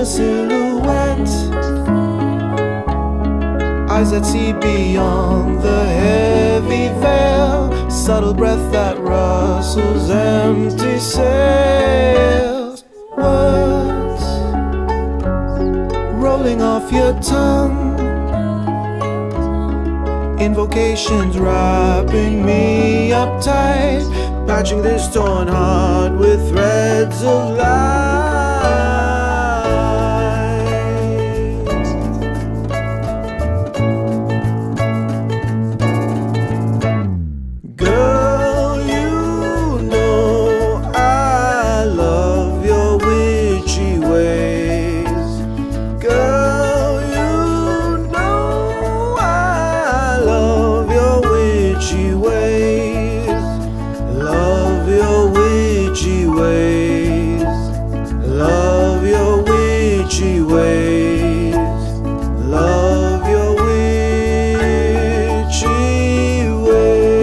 a silhouette. Eyes that see beyond the heavy veil, subtle breath that rustles empty sails. Words rolling off your tongue, invocations wrapping me up tight, patching this torn heart with threads of light. Witchy ways. Love your witchy ways.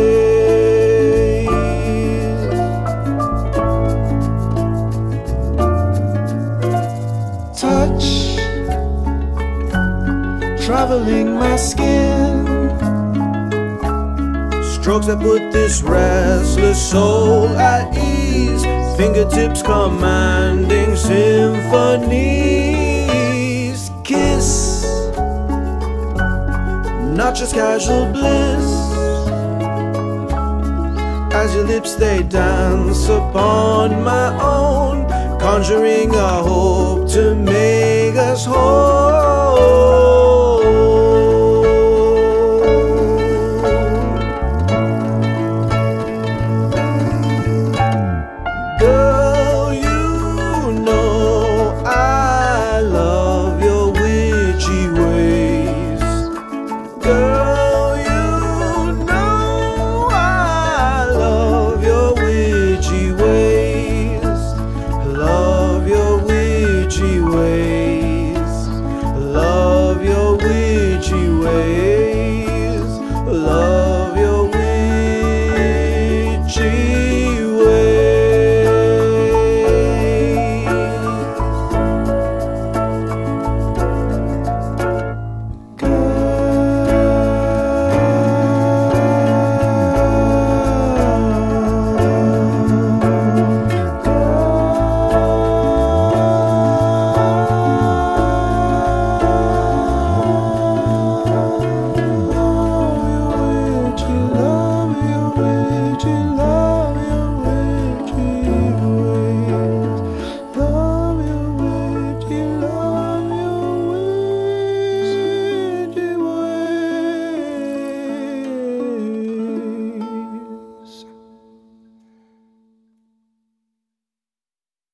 Touch traveling my skin. Strokes that put this restless soul at ease. Fingertips commanding symphonies. Just casual bliss. As your lips they dance upon my own, conjuring a hope to make us whole.